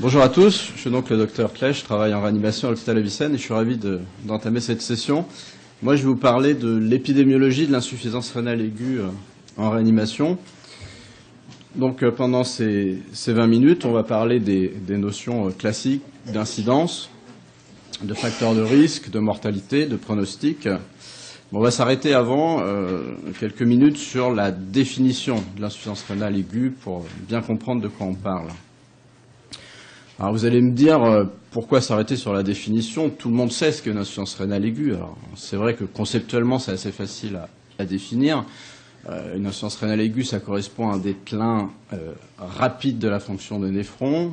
Bonjour à tous, je suis donc le docteur Klech, je travaille en réanimation à l'hôpital Avicenne et je suis ravi d'entamer cette session. Moi, je vais vous parler de l'épidémiologie de l'insuffisance rénale aiguë euh, en réanimation. Donc, euh, pendant ces, 20 minutes, on va parler des, notions euh, classiques d'incidence, de facteurs de risque, de mortalité, de pronostic. On va s'arrêter avant quelques minutes sur la définition de l'insuffisance rénale aiguë pour bien comprendre de quoi on parle. Alors vous allez me dire euh, pourquoi s'arrêter sur la définition? Tout le monde sait ce qu'est une insuffisance rénale aiguë. C'est vrai que conceptuellement c'est assez facile à, définir. Euh, une insuffisance rénale aiguë, ça correspond à un déclin euh, rapide de la fonction des néphrons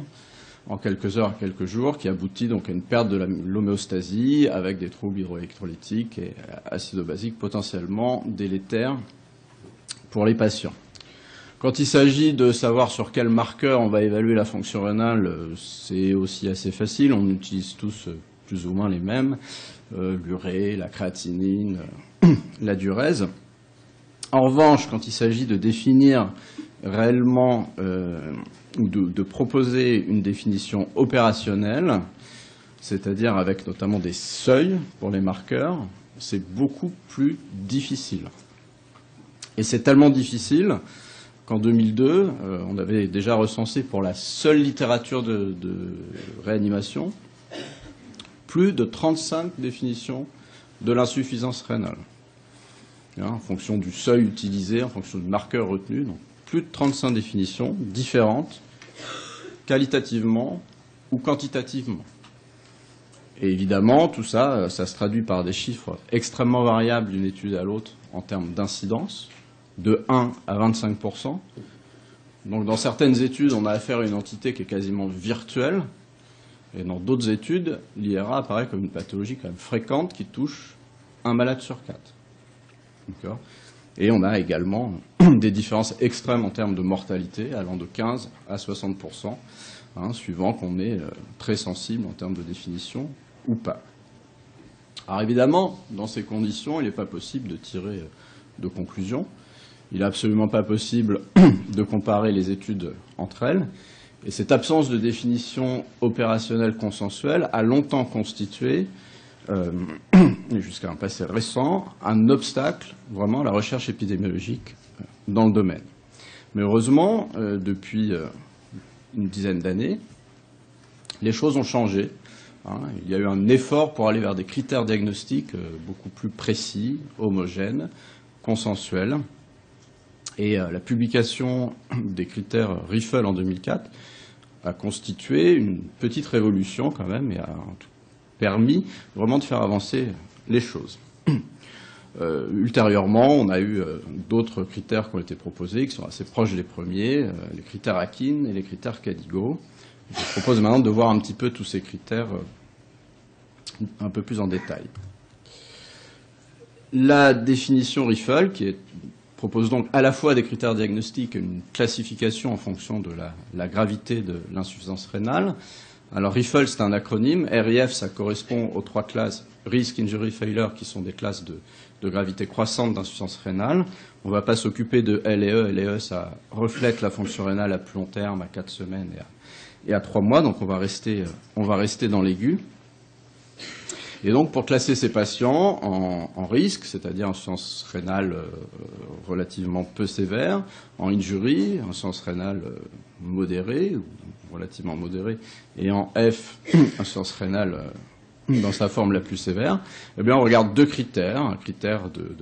en quelques heures, quelques jours, qui aboutit donc à une perte de l'homéostasie avec des troubles hydroélectrolytiques et acido-basiques potentiellement délétères pour les patients. Quand il s'agit de savoir sur quel marqueur on va évaluer la fonction rénale, euh, c'est aussi assez facile. On utilise tous euh, plus ou moins les mêmes, euh, l'urée, la créatinine, la diurèse. En revanche, quand il s'agit de définir réellement ou de, proposer une définition opérationnelle, c'est-à-dire avec notamment des seuils pour les marqueurs, c'est beaucoup plus difficile. Et c'est tellement difficile en 2002, euh, on avait déjà recensé pour la seule littérature de, réanimation plus de 35 définitions de l'insuffisance rénale. Hein, en fonction du seuil utilisé, en fonction du marqueur retenu, donc plus de 35 définitions différentes, qualitativement ou quantitativement. Et évidemment, tout ça, euh, ça se traduit par des chiffres extrêmement variables d'une étude à l'autre en termes d'incidence, de 1 à 25% Donc dans certaines études, on a affaire à une entité qui est quasiment virtuelle, et dans d'autres études, l'IRA apparaît comme une pathologie quand même fréquente qui touche un malade sur quatre. Et on a également des différences extrêmes en termes de mortalité, allant de 15 à 60% hein, suivant qu'on est euh, très sensible en termes de définition ou pas. Alors évidemment, dans ces conditions, il n'est pas possible de tirer euh, de conclusions. Il n'est absolument pas possible de comparer les études entre elles. Et cette absence de définition opérationnelle consensuelle a longtemps constitué, euh, jusqu'à un passé récent, un obstacle vraiment à la recherche épidémiologique euh, dans le domaine. Mais heureusement, euh, depuis une dizaine d'années, les choses ont changé. Hein. Il y a eu un effort pour aller vers des critères diagnostiques beaucoup plus précis, homogènes, consensuels. Et la publication des critères Riffle en 2004 a constitué une petite révolution quand même et a permis vraiment de faire avancer les choses. Euh, ultérieurement, on a eu euh, d'autres critères qui ont été proposés, qui sont assez proches des premiers, les critères Akin et les critères Cadigo. Je propose maintenant de voir un petit peu tous ces critères un peu plus en détail. La définition Riffle, qui propose donc à la fois des critères diagnostiques et une classification en fonction de la, gravité de l'insuffisance rénale. Alors RIFLE, c'est un acronyme. RIF, ça correspond aux trois classes Risk, Injury, Failure, qui sont des classes de, gravité croissante d'insuffisance rénale. On ne va pas s'occuper de L et E. Et E, ça reflète la fonction rénale à plus long terme, à quatre semaines et à, trois mois. Donc on va rester, on va rester dans l'aigu. Et donc, pour classer ces patients en, risque, c'est-à-dire en sens rénal euh, relativement peu sévère, en injury, en sens rénal euh, modéré, ou relativement modéré, et en F, en sens rénal euh, dans sa forme la plus sévère, eh bien, on regarde deux critères, un critère de,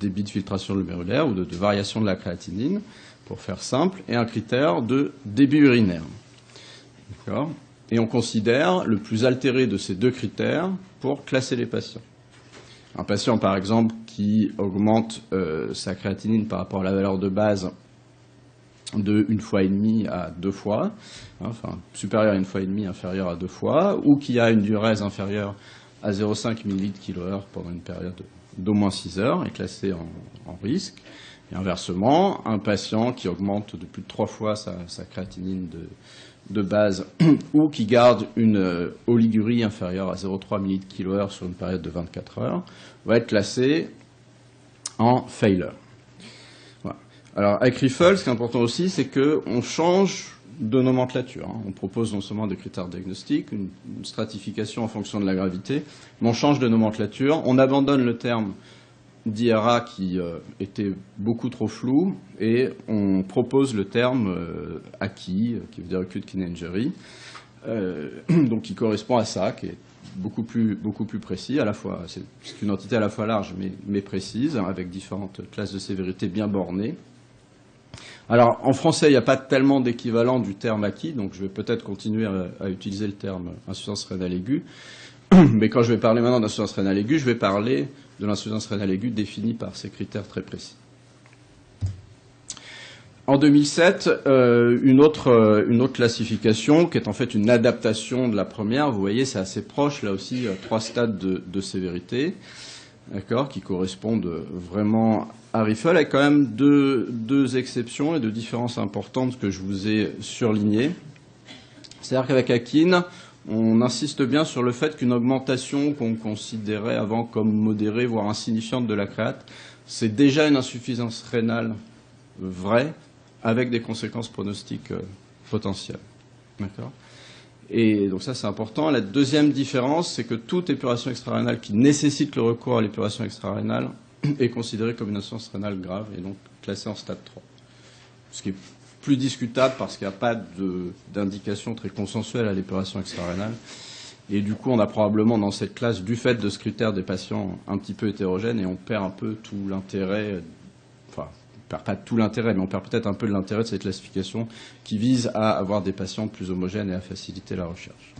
débit de filtration glomérulaire ou de, de, variation de la créatinine, pour faire simple, et un critère de débit urinaire. D'accord? Et on considère le plus altéré de ces deux critères pour classer les patients. Un patient, par exemple, qui augmente euh, sa créatinine par rapport à la valeur de base de une fois et demie à deux fois, hein, enfin supérieur à une fois et demie, inférieur à deux fois, ou qui a une diurèse inférieure à 0,5 ml/kHz pendant une période d'au moins 6 heures, est classé en, risque. Et inversement, un patient qui augmente de plus de trois fois sa, créatinine de, base ou qui garde une euh, oligurie inférieure à 0,3 ml/kHz sur une période de 24 heures va être classé en failure. Alors avec Riffle, ce qui est important aussi, c'est qu'on change de nomenclature. Hein. On propose non seulement des critères diagnostiques, une, stratification en fonction de la gravité, mais on change de nomenclature. On abandonne le terme d'IRA qui euh, était beaucoup trop flou et on propose le terme euh, acquis, qui veut dire acute kidney injury, euh, donc qui correspond à ça, qui est beaucoup plus, beaucoup plus précis. À la fois, c'est une entité à la fois large mais, mais précise, avec différentes classes de sévérité bien bornées. Alors, en français, il n'y a pas tellement d'équivalent du terme acquis, donc je vais peut-être continuer à, utiliser le terme insuffisance rénale aiguë. Mais quand je vais parler maintenant d'insuffisance rénale aiguë, je vais parler de l'insuffisance rénale aiguë définie par ces critères très précis. En 2007, euh, une, autre, euh, une, autre, classification qui est en fait une adaptation de la première. Vous voyez, c'est assez proche, là aussi, trois stades de, de sévérité, d'accord, qui correspondent vraiment à Riffle, avec quand même deux, exceptions et deux différences importantes que je vous ai surlignées. C'est-à-dire qu'avec Akin, on insiste bien sur le fait qu'une augmentation qu'on considérait avant comme modérée, voire insignifiante de la créate, c'est déjà une insuffisance rénale vraie, avec des conséquences pronostiques euh, potentielles. D'accord? Et donc ça, c'est important. La deuxième différence, c'est que toute épuration extrarénale qui nécessite le recours à l'épuration extrarénale est considérée comme une insuffisance rénale grave et donc classée en stade 3. Ce qui est plus discutable parce qu'il n'y a pas d'indication très consensuelle à l'épuration extrarénale. Et du coup, on a probablement dans cette classe, du fait de ce critère des patients un petit peu hétérogènes, et on perd un peu tout l'intérêt, perd pas tout l'intérêt, mais on perd peut-être un peu de l'intérêt de cette classification qui vise à avoir des patients plus homogènes et à faciliter la recherche.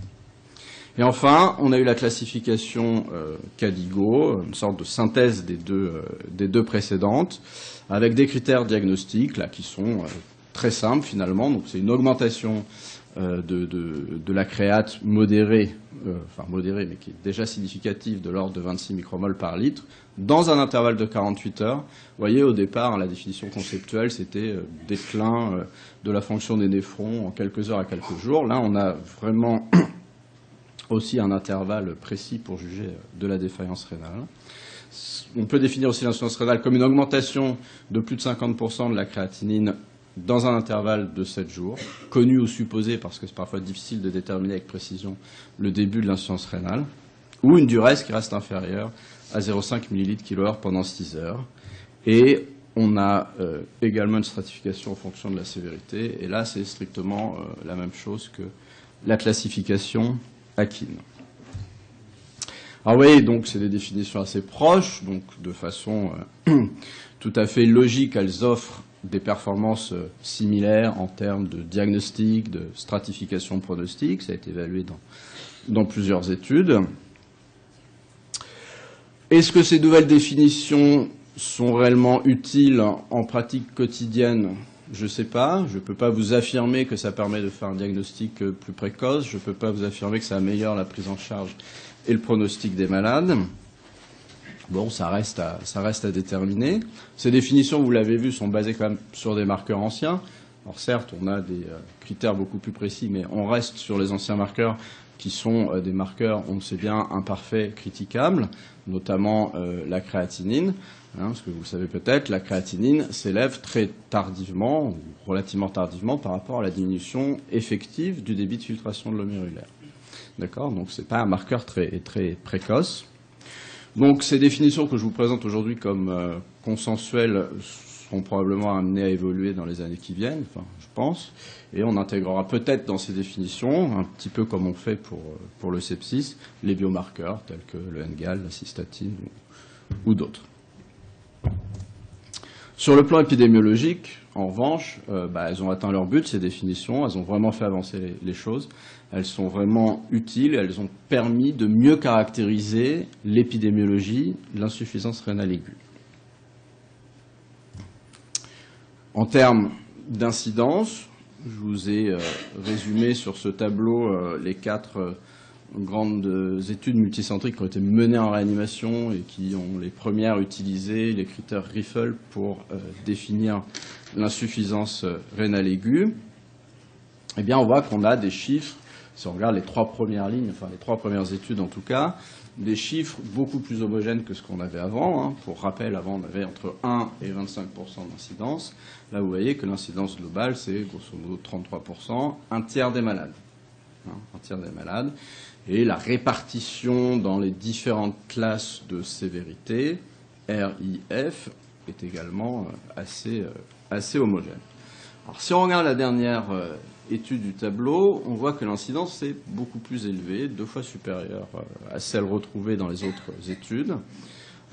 Et enfin, on a eu la classification euh, Cadigo, une sorte de synthèse des deux, euh, des deux précédentes, avec des critères diagnostiques là, qui sont euh, très simples finalement. Donc c'est une augmentation de, de, la créate modérée, enfin modérée, mais qui est déjà significative de l'ordre de 26 micromoles par litre, dans un intervalle de 48 heures. Vous voyez, au départ, la définition conceptuelle, c'était déclin de la fonction des néphrons en quelques heures à quelques jours. Là, on a vraiment aussi un intervalle précis pour juger de la défaillance rénale. On peut définir aussi l'insuffisance rénale comme une augmentation de plus de 50% de la créatinine dans un intervalle de 7 jours, connu ou supposé, parce que c'est parfois difficile de déterminer avec précision le début de l'insuffisance rénale, ou une durée qui reste inférieure à 0,5 ml/kH pendant 6 heures. Et on a euh, également une stratification en fonction de la sévérité, et là c'est strictement euh, la même chose que la classification alors oui, donc c'est des définitions assez proches, donc de façon euh, tout à fait logique, elles offrent des performances euh, similaires en termes de diagnostic, de stratification pronostique, ça a été évalué dans, plusieurs études. Est-ce que ces nouvelles définitions sont réellement utiles en pratique quotidienne? Je ne sais pas. Je ne peux pas vous affirmer que ça permet de faire un diagnostic euh, plus précoce. Je ne peux pas vous affirmer que ça améliore la prise en charge et le pronostic des malades. Bon, ça reste à, ça reste à déterminer. Ces définitions, vous l'avez vu, sont basées quand même sur des marqueurs anciens. Alors certes, on a des euh, critères beaucoup plus précis, mais on reste sur les anciens marqueurs qui sont euh, des marqueurs, on le sait bien, imparfaits, critiquables, notamment la créatinine. Hein, parce que vous le savez peut-être, la créatinine s'élève très tardivement, ou relativement tardivement, par rapport à la diminution effective du débit de filtration de l'omérulaire. D'accord? Donc ce n'est pas un marqueur très, très précoce. Donc ces définitions que je vous présente aujourd'hui comme euh, consensuelles seront probablement amenées à évoluer dans les années qui viennent, enfin, je pense, et on intégrera peut-être dans ces définitions, un petit peu comme on fait pour, euh, pour le sepsis, les biomarqueurs tels que le NGAL, la cystatine ou d'autres. Sur le plan épidémiologique, en revanche, euh, bah, elles ont atteint leur but, ces définitions, elles ont vraiment fait avancer les, choses, elles sont vraiment utiles, elles ont permis de mieux caractériser l'épidémiologie de l'insuffisance rénale aiguë. En termes d'incidence, je vous ai euh, résumé sur ce tableau euh, les quatre grandes études multicentriques qui ont été menées en réanimation et qui ont les premières utilisé les critères Riffle pour euh, définir l'insuffisance euh, rénale aiguë, eh bien on voit qu'on a des chiffres, si on regarde les trois premières lignes, enfin les trois premières études en tout cas, des chiffres beaucoup plus homogènes que ce qu'on avait avant. Hein. Pour rappel, avant, on avait entre 1 et 25 d'incidence. Là, vous voyez que l'incidence globale, c'est grosso modo 33 un tiers des malades. Hein, un tiers des malades. Et la répartition dans les différentes classes de sévérité, R, I, F, est également euh, assez, euh, assez homogène. Alors, si on regarde la dernière euh, étude du tableau, on voit que l'incidence est beaucoup plus élevée, deux fois supérieure à celle retrouvée dans les autres études.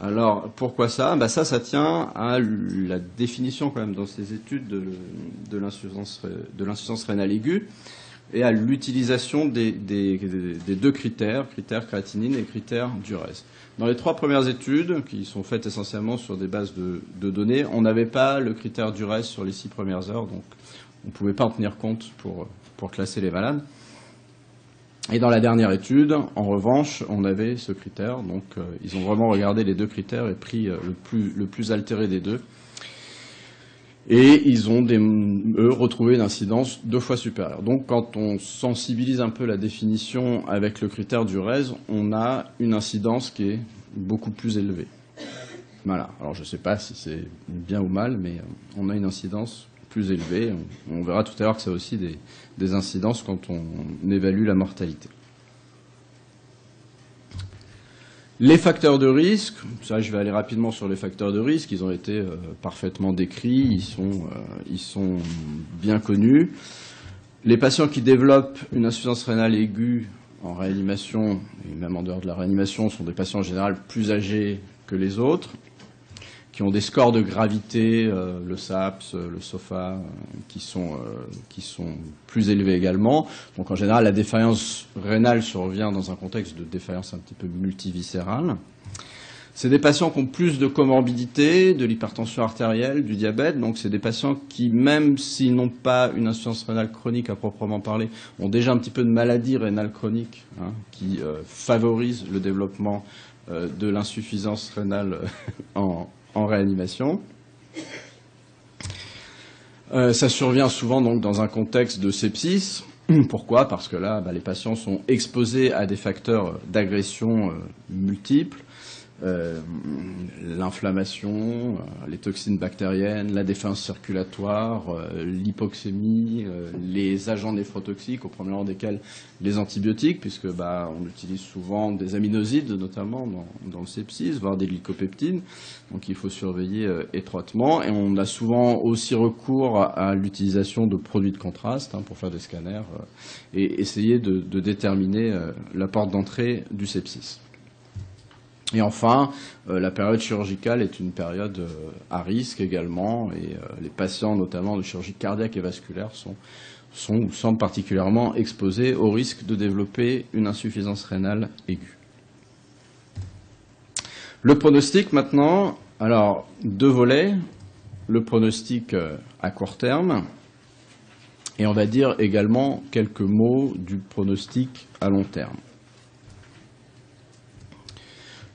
Alors, pourquoi ça? Bah Ça, ça tient à la définition quand même dans ces études de, de l'insuffisance rénale aiguë et à l'utilisation des, deux critères, critères créatinine et critères duresse. Dans les trois premières études, qui sont faites essentiellement sur des bases de, données, on n'avait pas le critère duresse sur les six premières heures, donc on ne pouvait pas en tenir compte pour, pour classer les malades. Et dans la dernière étude, en revanche, on avait ce critère. Donc, euh, ils ont vraiment regardé les deux critères et pris euh, le, plus, le plus altéré des deux. Et ils ont, retrouvé une incidence deux fois supérieure. Donc, quand on sensibilise un peu la définition avec le critère du RES, on a une incidence qui est beaucoup plus élevée. Voilà. Alors, je ne sais pas si c'est bien ou mal, mais on a une incidence plus élevée. On, verra tout à l'heure que ça a aussi des, incidences quand on, évalue la mortalité. Les facteurs de risque, je vais aller rapidement sur les facteurs de risque, ils ont été euh, parfaitement décrits, ils sont, euh, ils sont bien connus. Les patients qui développent une insuffisance rénale aiguë en réanimation, et même en dehors de la réanimation, sont des patients en général plus âgés que les autres qui ont des scores de gravité, euh, le SAPS, euh, le SOFA, euh, qui, sont, qui sont plus élevés également. Donc en général, la défaillance rénale survient dans un contexte de défaillance un petit peu multiviscérale. C'est des patients qui ont plus de comorbidités, de l'hypertension artérielle, du diabète. Donc c'est des patients qui, même s'ils n'ont pas une insuffisance rénale chronique à proprement parler, ont déjà un petit peu de maladie rénale chronique hein, qui favorise le développement de l'insuffisance rénale en, en réanimation. Euh, ça survient souvent donc dans un contexte de sepsis. Pourquoi? Parce que là, bah, les patients sont exposés à des facteurs d'agression euh, multiples, euh, l'inflammation, euh, les toxines bactériennes, la défense circulatoire, euh, l'hypoxémie, les agents néphrotoxiques, au premier rang desquels les antibiotiques, puisque bah, on utilise souvent des aminosides, notamment dans, le sepsis, voire des glycopeptines, donc il faut surveiller étroitement. Et on a souvent aussi recours à, l'utilisation de produits de contraste hein, pour faire des scanners et essayer de, de déterminer la porte d'entrée du sepsis. Et enfin, euh, la période chirurgicale est une période euh, à risque également, et euh, les patients, notamment de chirurgie cardiaque et vasculaire, sont, sont ou semblent particulièrement exposés au risque de développer une insuffisance rénale aiguë. Le pronostic maintenant, alors deux volets, le pronostic à court terme, et on va dire également quelques mots du pronostic à long terme.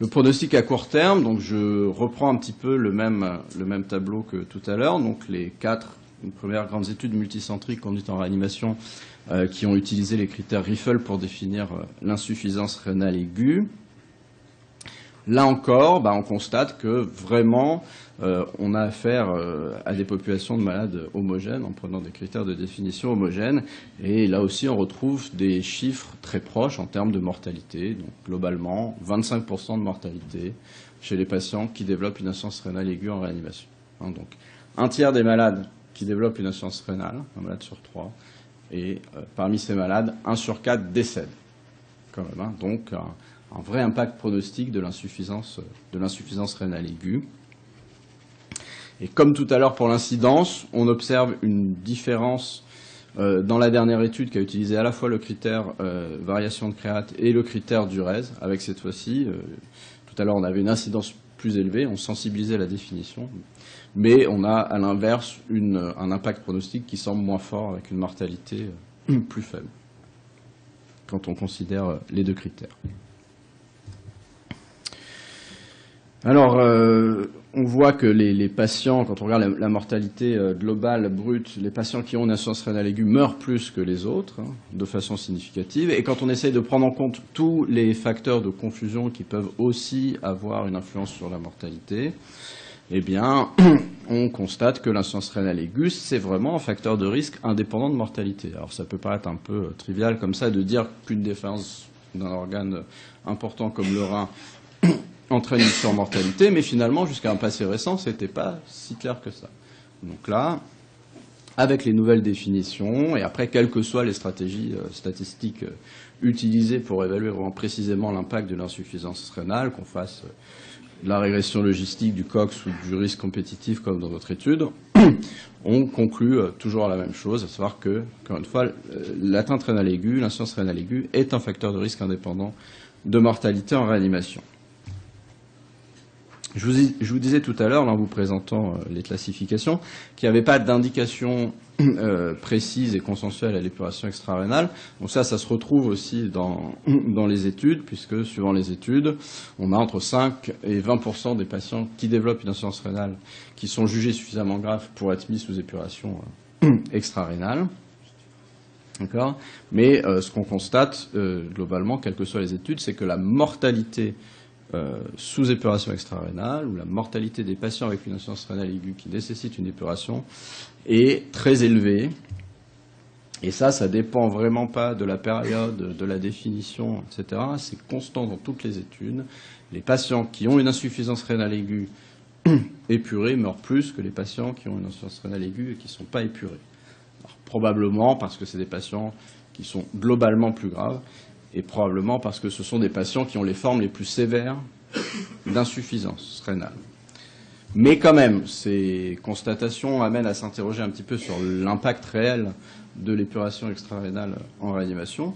Le pronostic à court terme, donc je reprends un petit peu le même, le même tableau que tout à l'heure. Donc les quatre premières grandes études multicentriques conduites en réanimation euh, qui ont utilisé les critères Riffle pour définir euh, l'insuffisance rénale aiguë. Là encore, bah, on constate que vraiment, euh, on a affaire euh, à des populations de malades homogènes en prenant des critères de définition homogènes. Et là aussi, on retrouve des chiffres très proches en termes de mortalité. Donc, globalement, 25% de mortalité chez les patients qui développent une insuffisance rénale aiguë en réanimation. Hein, donc, un tiers des malades qui développent une insuffisance rénale, un malade sur trois, et euh, parmi ces malades, un sur quatre décède. Quand même, hein. donc, un vrai impact l'insuffisance, de l'insuffisance rénale aiguë. Et comme tout à l'heure pour l'incidence, on observe une différence euh, dans la dernière étude qui a utilisé à la fois le critère euh, variation de créate et le critère du RES, avec cette fois-ci, euh, tout à l'heure on avait une incidence plus élevée, on sensibilisait la définition, mais on a à l'inverse un impact pronostique qui semble moins fort avec une mortalité plus faible. Quand on considère les deux critères. Alors, on voit que les, patients, quand on regarde la, mortalité euh, globale brute, les patients qui ont une insuffisance rénale aiguë meurent plus que les autres, hein, de façon significative. Et quand on essaye de prendre en compte tous les facteurs de confusion qui peuvent aussi avoir une influence sur la mortalité, eh bien, on constate que l'insuffisance rénale aiguë, c'est vraiment un facteur de risque indépendant de mortalité. Alors, ça peut paraître un peu euh, trivial comme ça de dire qu'une défense d'un organe important comme le rein entraîne une surmortalité, mais finalement, jusqu'à un passé récent, ce n'était pas si clair que ça. Donc là, avec les nouvelles définitions, et après, quelles que soient les stratégies euh, statistiques euh, utilisées pour évaluer vraiment précisément l'impact de l'insuffisance rénale, qu'on fasse euh, la régression logistique, du COX ou du risque compétitif comme dans notre étude, on conclut toujours la même chose, à savoir que, encore une fois, l'atteinte rénale aiguë, l'insuffisance rénale aiguë est un facteur de risque indépendant de mortalité en réanimation. Je vous, disais tout à l'heure, en vous présentant euh, les classifications, qu'il n'y avait pas d'indication euh, précise et consensuelle à l'épuration extra-rénale. Donc ça, ça se retrouve aussi dans, les études, puisque suivant les études, on a entre 5 et 20% des patients qui développent une insuffisance rénale qui sont jugés suffisamment graves pour être mis sous épuration euh, extra-rénale. D'accord? Mais ce qu'on constate globalement, quelles que soient les études, c'est que la mortalité euh, sous épuration extra-rénale, ou la mortalité des patients avec une insuffisance rénale aiguë qui nécessite une épuration est très élevée. Et ça, ça dépend vraiment pas de la période, de la définition, etc. C'est constant dans toutes les études. Les patients qui ont une insuffisance rénale aiguë épurée meurent plus que les patients qui ont une insuffisance rénale aiguë et qui ne sont pas épurés. probablement parce que c'est des patients qui sont globalement plus graves et probablement parce que ce sont des patients qui ont les formes les plus sévères d'insuffisance rénale. Mais quand même, ces constatations amènent à s'interroger un petit peu sur l'impact réel de l'épuration extra-rénale en réanimation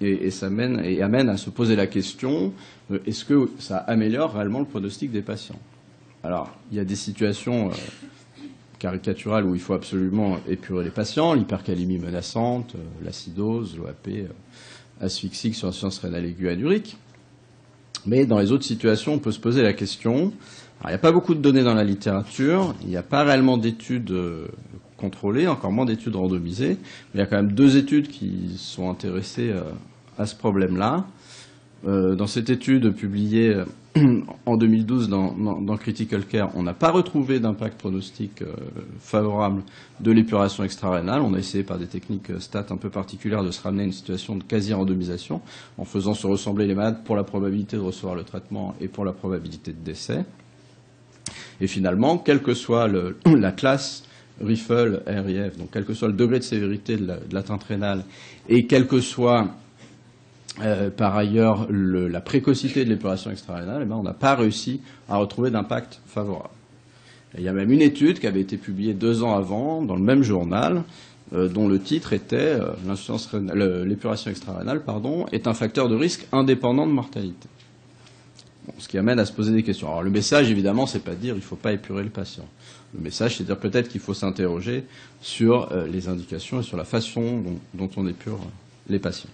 et, ça amène à se poser la question euh, est-ce que ça améliore réellement le pronostic des patients? Alors, il y a des situations euh, caricaturales où il faut absolument épurer les patients, l'hypercalémie menaçante, euh, l'acidose, l'OAP, asphyxique sur l'insuffisance rénale aiguë anurique. Mais dans les autres situations, on peut se poser la question. il n'y a pas beaucoup de données dans la littérature, il n'y a pas réellement d'études euh, contrôlées, encore moins d'études randomisées, mais il y a quand même deux études qui sont intéressées euh, à ce problème-là. Euh, dans cette étude publiée en 2012 dans, Critical Care, on n'a pas retrouvé d'impact pronostique euh, favorable de l'épuration extra-rénale. On a essayé par des techniques euh, stats un peu particulières de se ramener à une situation de quasi-randomisation en faisant se ressembler les malades pour la probabilité de recevoir le traitement et pour la probabilité de décès. Et finalement, quelle que soit la classe RIFLE, RIF, donc quel que soit le degré de sévérité de l'atteinte rénale et quel que soit euh, par ailleurs, la précocité de l'épuration extra-rénale, eh ben, on n'a pas réussi à retrouver d'impact favorable. il y a même une étude qui avait été publiée deux ans avant dans le même journal, euh, dont le titre était euh, l'épuration extra-rénale pardon, est un facteur de risque indépendant de mortalité. ce qui amène à se poser des questions. Alors le message, évidemment, c'est pas de dire il ne faut pas épurer le patient. Le message, c'est de dire peut-être qu'il faut s'interroger sur les indications et sur la façon dont on épure les patients.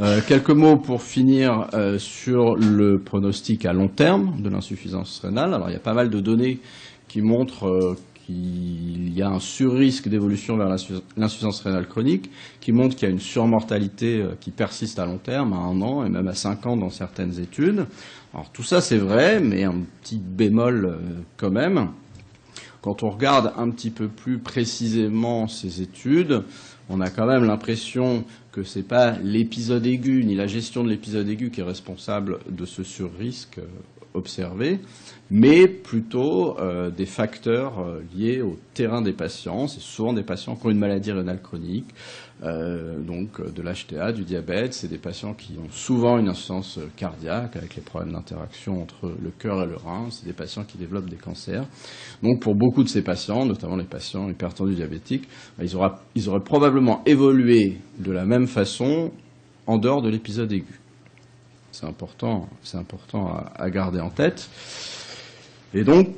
Euh, quelques mots pour finir euh, sur le pronostic à long terme de l'insuffisance rénale. Alors il y a pas mal de données qui montrent euh, qu'il y a un surrisque d'évolution vers l'insuffisance rénale chronique, qui montrent qu'il y a une surmortalité qui persiste à long terme, à un an et même à cinq ans dans certaines études. Alors tout ça c'est vrai, mais un petit bémol quand même. Quand on regarde un petit peu plus précisément ces études, on a quand même l'impression que ce n'est pas l'épisode aigu ni la gestion de l'épisode aigu qui est responsable de ce surrisque euh, observé, mais plutôt euh, des facteurs euh, liés au terrain des patients. C'est souvent des patients qui ont une maladie rénale chronique, euh, donc de l'HTA, du diabète. C'est des patients qui ont souvent une insuffisance cardiaque avec les problèmes d'interaction entre le cœur et le rein. C'est des patients qui développent des cancers. Donc pour beaucoup de ces patients, notamment les patients hypertendus diabétiques, ils, auraient probablement évolué de la même façon en dehors de l'épisode aigu. C'est important, c'est important à, garder en tête. Et donc,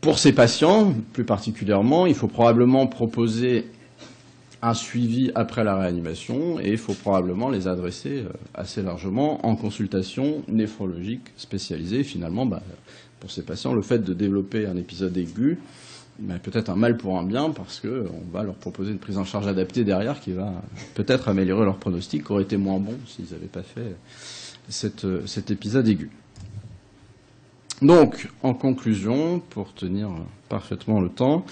pour ces patients, plus particulièrement, il faut probablement proposer un suivi après la réanimation et il faut probablement les adresser euh, assez largement en consultation néphrologique spécialisée. Finalement, bah, pour ces patients, le fait de développer un épisode aigu ben, peut-être un mal pour un bien parce qu'on va leur proposer une prise en charge adaptée derrière qui va peut-être améliorer leur pronostic, qui aurait été moins bon s'ils n'avaient pas fait cet épisode aigu. Donc, en conclusion, pour tenir parfaitement le temps,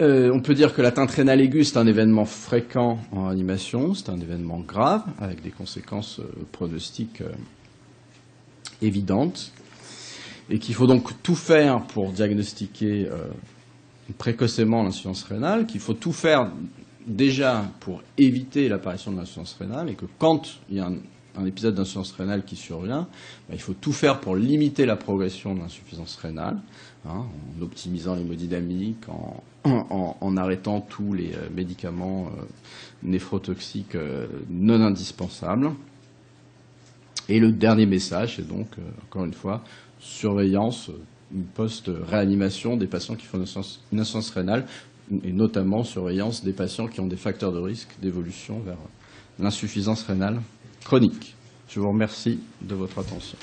euh, on peut dire que l'atteinte rénale aiguë, c'est un événement fréquent en animation, c'est un événement grave, avec des conséquences euh, pronostiques euh, évidentes, et qu'il faut donc tout faire pour diagnostiquer précocement l'insuffisance rénale, qu'il faut tout faire déjà pour éviter l'apparition de l'insuffisance rénale, et que quand il y a un un épisode d'insuffisance rénale qui survient, bah, il faut tout faire pour limiter la progression de l'insuffisance rénale, hein, en optimisant l'hémodynamique, en, en, arrêtant tous les euh, médicaments euh, néphrotoxiques euh, non indispensables. Et le dernier message, c'est donc, encore une fois, surveillance post-réanimation des patients qui font une insuffisance rénale, et notamment surveillance des patients qui ont des facteurs de risque d'évolution vers l'insuffisance rénale chronique. Je vous remercie de votre attention.